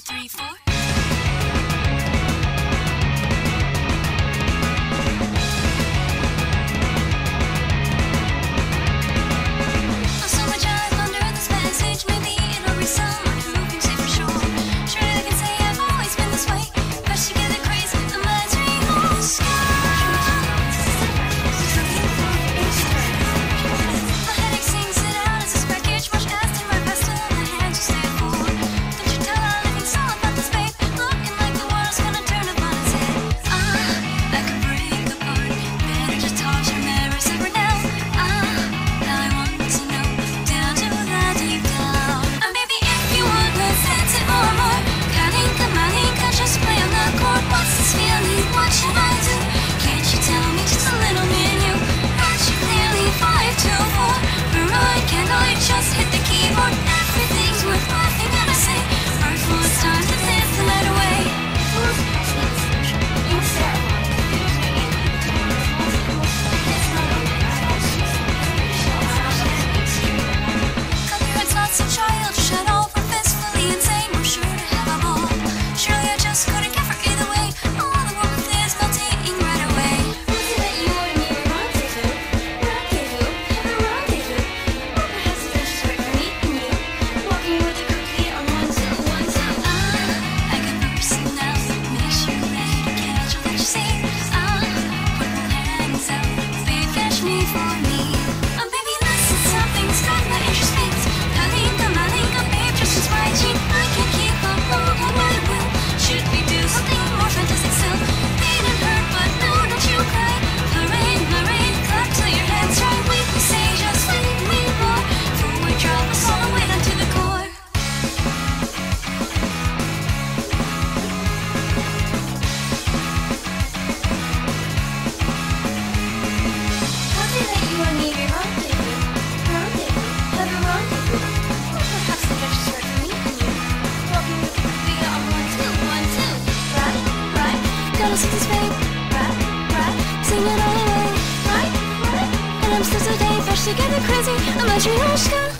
three, four. for me music fake and I'm still so fresh to get crazy. I'm a dream